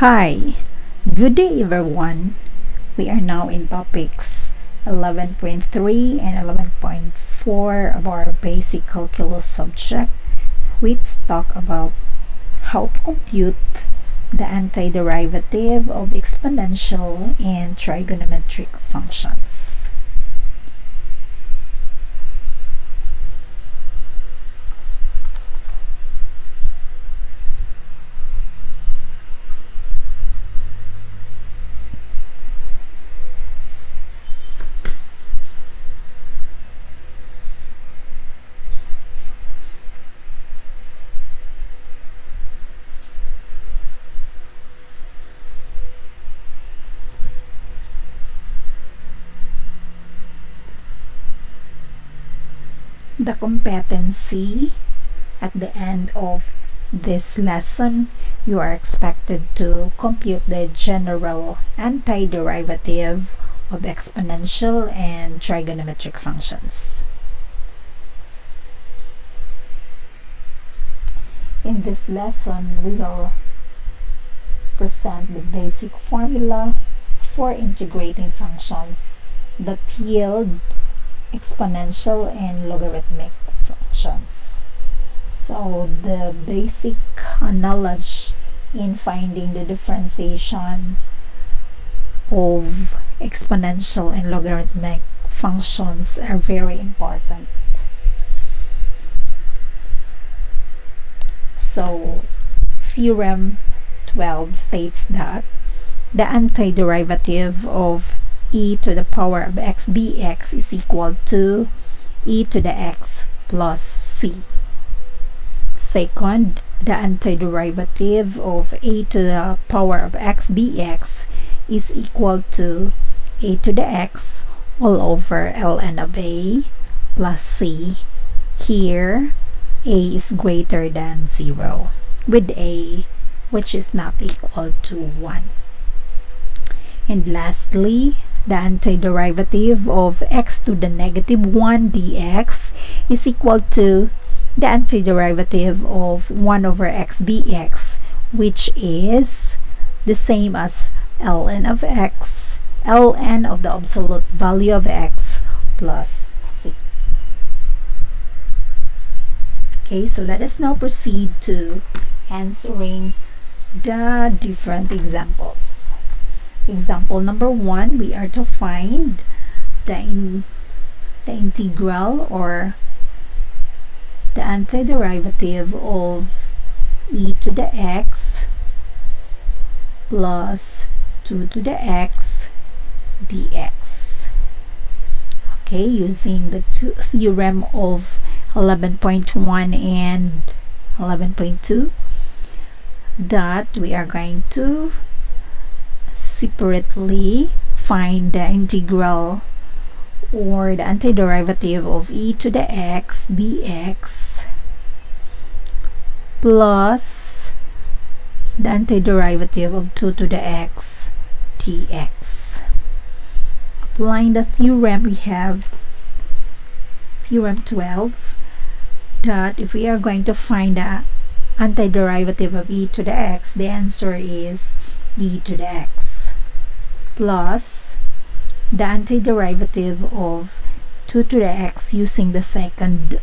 Hi, good day everyone. We are now in topics 11.3 and 11.4 of our basic calculus subject, which talk about how to compute the antiderivative of exponential and trigonometric functions. The competency at the end of this lesson you are expected to compute the general antiderivative of exponential and trigonometric functions. In this lesson, we will present the basic formula for integrating functions that yield exponential and logarithmic functions. So the basic knowledge in finding the differentiation of exponential and logarithmic functions are very important. So theorem 12 states that the antiderivative of e to the power of x dx is equal to e to the x plus c. Second, the antiderivative of a to the power of x dx is equal to a to the x all over ln of a plus c. Here, a is greater than 0 with a which is not equal to 1. And lastly, the antiderivative of x to the negative 1 dx is equal to the antiderivative of 1 over x dx which is the same as ln of x ln of the absolute value of x plus c. Okay, so let us now proceed to answering the different examples. Example number one, we are to find the, in, the integral or the antiderivative of e to the x plus 2 to the x dx. Okay, using the theorem of 11.1 and 11.2 that we are going to separately find the integral or the antiderivative of e to the x dx plus the antiderivative of 2 to the x dx. Applying the theorem, we have theorem 12 that if we are going to find the antiderivative of e to the x, the answer is e to the x plus the antiderivative of 2 to the x using the second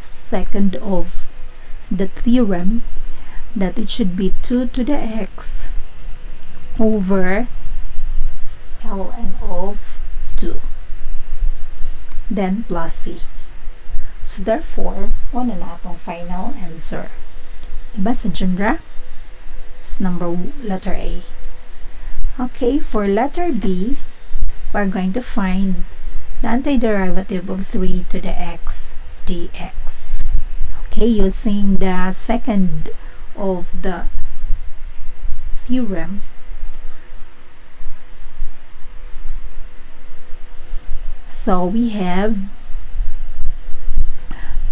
second of the theorem that it should be 2 to the x over ln of 2 then plus c. So therefore one na natong final answer. Diba sa number letter A Okay, for letter B, we're going to find the antiderivative of 3 to the x dx. Okay, using the second of the theorem, so we have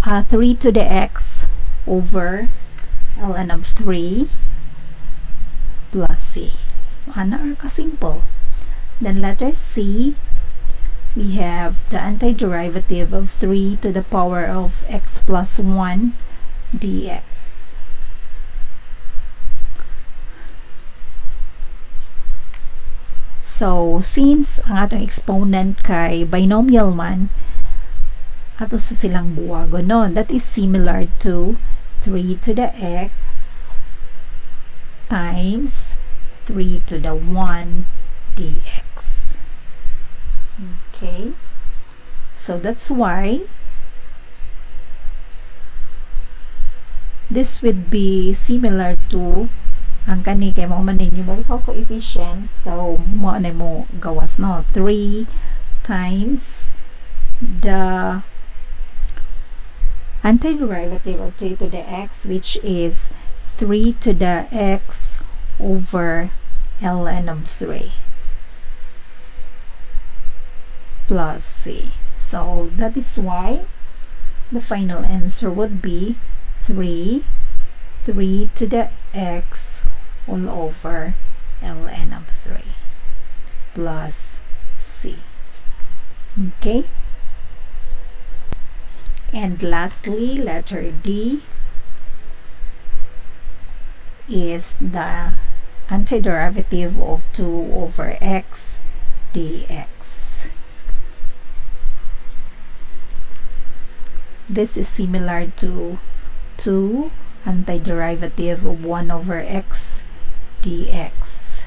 uh, 3 to the x over ln of 3 plus c. Ano are kasimple. Then letter C, we have the antiderivative of 3 to the power of x plus 1 dx. So, since ang atong exponent kay binomial man, ato sa silang buwago nun. That is similar to 3 to the x times 3 to the 1 dx. Okay? So that's why this would be similar to ang kani kay mo man mo coefficient so mo na mo gawas no 3 times the antiderivative of 3 to the x which is 3 to the x over ln of 3 plus c. So that is why the final answer would be 3, 3 to the x all over ln of 3 plus c. Okay? And lastly, letter D is the antiderivative of 2 over x dx. This is similar to 2 antiderivative of 1 over x dx.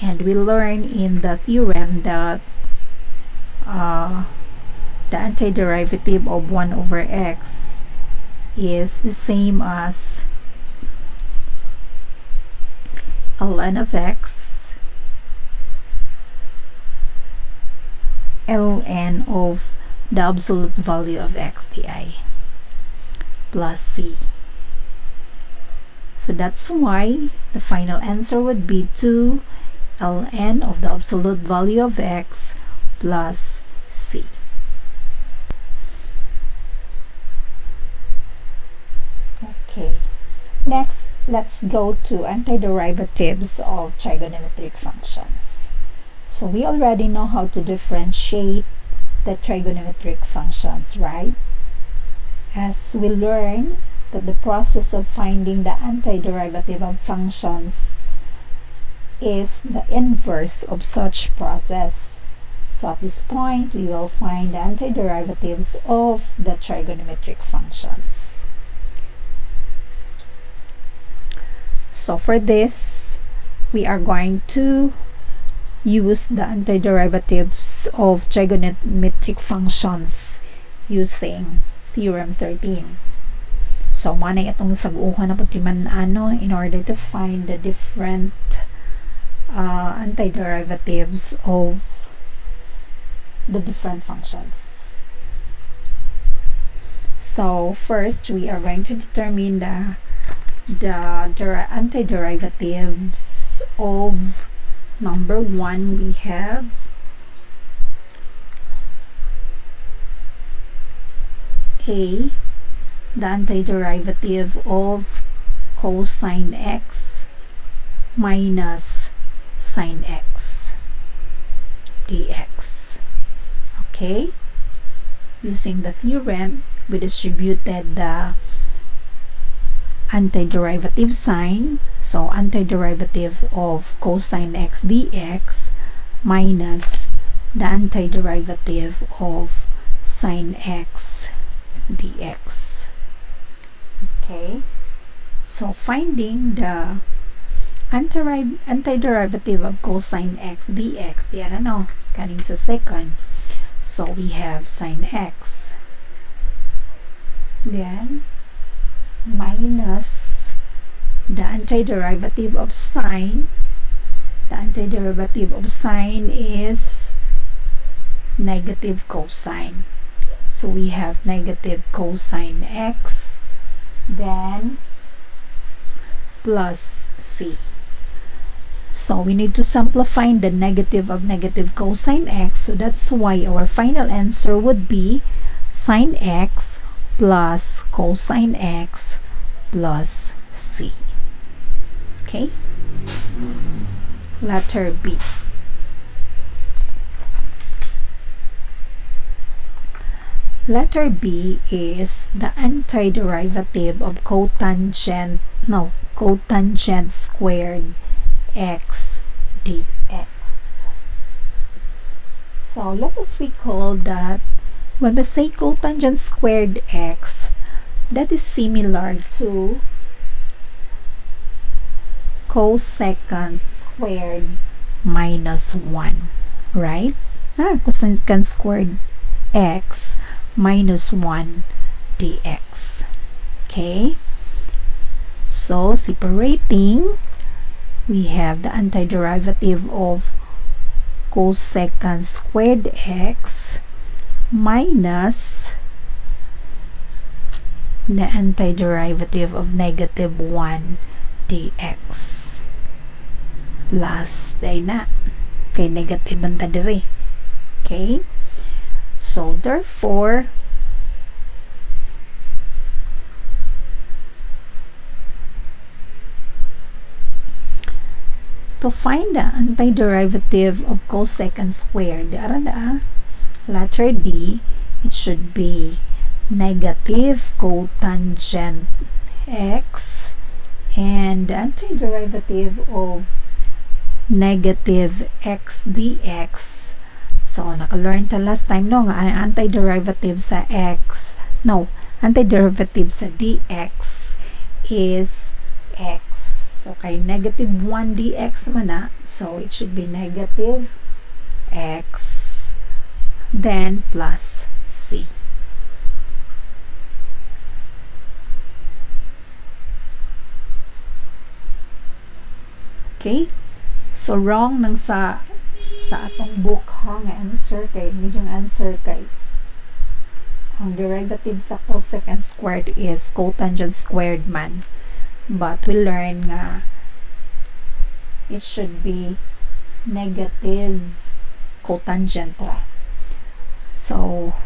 And we learn in the theorem that uh, the antiderivative of 1 over x is the same as ln of x ln of the absolute value of x di plus c. So that's why the final answer would be 2 ln of the absolute value of x plus c. Okay, next let's go to antiderivatives of trigonometric functions. So we already know how to differentiate the trigonometric functions, right? As we learn that the process of finding the antiderivative of functions is the inverse of such process. So at this point, we will find the antiderivatives of the trigonometric functions. So for this, we are going to use the antiderivatives of trigonometric functions using theorem 13. So, mana itong sag-uha na putiman ano in order to find the different uh, antiderivatives of the different functions. So, first, we are going to determine the the, the antiderivatives of number one we have. A the antiderivative of cosine x minus sine x dx. Okay? Using the theorem we distributed the antiderivative sign so antiderivative of cosine x dx minus the antiderivative of sine x dx. Okay, so finding the antiderivative of cosine x dx, di ano no, kaning sa second. So we have sine x. Then minus the antiderivative of sine. The antiderivative of sine is negative cosine. So we have negative cosine x then plus c. So we need to simplify the negative of negative cosine x. So that's why our final answer would be sine x plus cosine x plus c Okay? Letter B. Letter B is the antiderivative of cotangent, no, cotangent squared x dx. So let us recall that when we say cotangent squared x, that is similar to cosecant squared minus 1, right? Ah, cosecant squared x minus 1 dx. Okay? So, separating, we have the antiderivative of cosecant squared x minus the antiderivative of negative 1 dx plus day na. Kay negative ang okay. So therefore to find the antiderivative of cosecant squared ara na ah? Letter D it should be negative cotangent x and the antiderivative of negative x dx. So naka-learn ta last time no ang antiderivative sa x. No antiderivative sa dx is x. So kay negative 1 dx man na so it should be negative x then plus C. Okay? So, wrong nang sa sa atong book ha nga answer kay medyo answer kay ang derivative sa cosecant squared is cotangent squared man but we learn nga it should be negative cotangent ra So,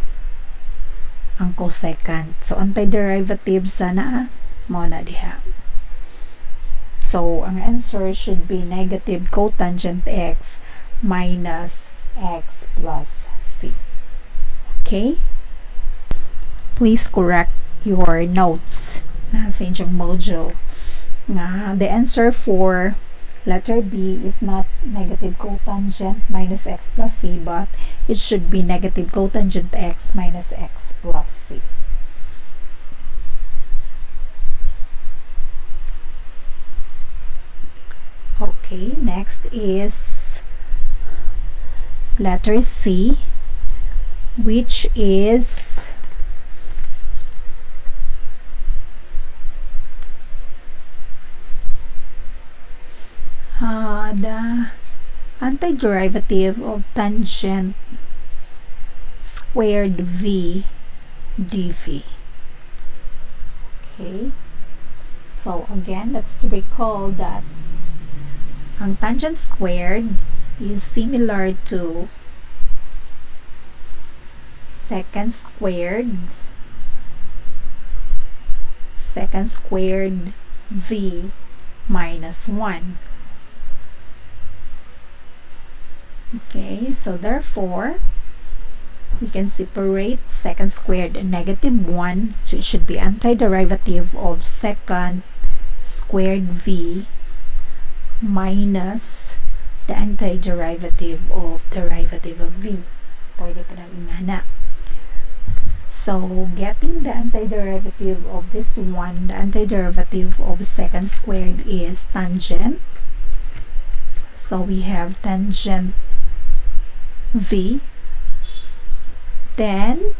ang cosecant. So, antiderivative sana ah. mo na diha. So, ang answer should be negative cotangent x minus x plus c. Okay? Please correct your notes na sa module. Nga, the answer for Letter B is not negative cotangent minus x plus c, but it should be negative cotangent x minus x plus c. Okay, next is letter C, which is the antiderivative of tangent squared v dv. Okay. So again, let's recall that ang tangent squared is similar to secant squared secant squared v minus 1 Okay, so therefore, we can separate secant squared and negative 1. So it should be antiderivative of secant squared v minus the antiderivative of derivative of v. So, getting the antiderivative of this one, the antiderivative of secant squared is tangent. So, we have tangent v. Then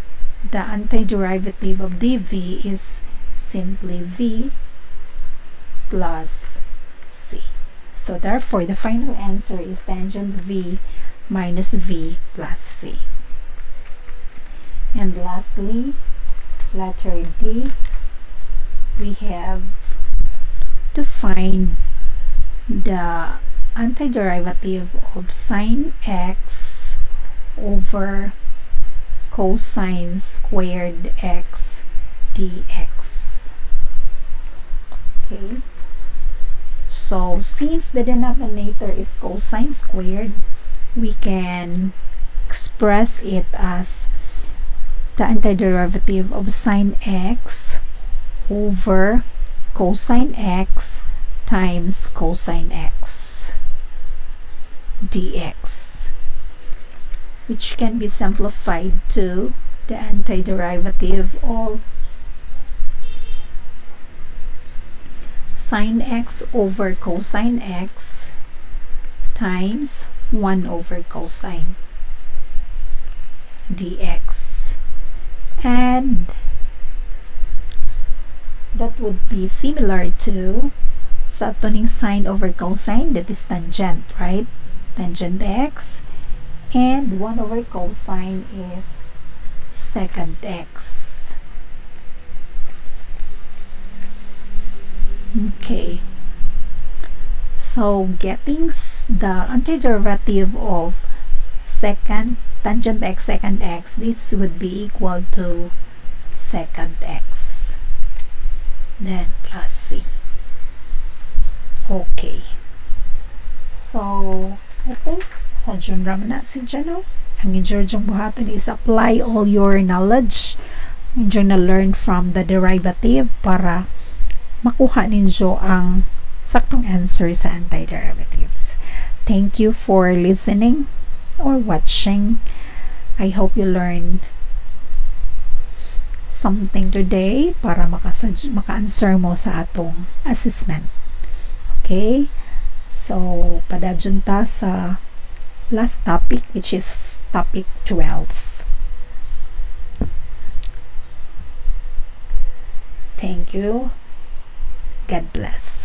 the antiderivative of dv is simply v plus c. So therefore the final answer is tangent v minus v plus c. And lastly letter d we have to find the antiderivative of sine x over cosine squared x dx. Okay. So, since the denominator is cosine squared, we can express it as the antiderivative of sine x over cosine x times cosine x. dx which can be simplified to the antiderivative of sine x over cosine x times 1 over cosine dx. And that would be similar to sa sine over cosine that is tangent right? Tangent x and 1 over cosine is secant x. Okay. So getting the antiderivative of secant tangent x secant x this would be equal to secant x. Then plus c. Okay. So I think sa June raman na si Jano ang injurjong buhaton is apply all your knowledge injure na learn from the derivative para makuha ninyo ang saktong answer sa antiderivatives. Thank you for listening or watching. I hope you learned something today para maka-answer mo sa atong assessment. Okay? So, padadyon ta sa last topic which is topic 12. Thank you. God bless.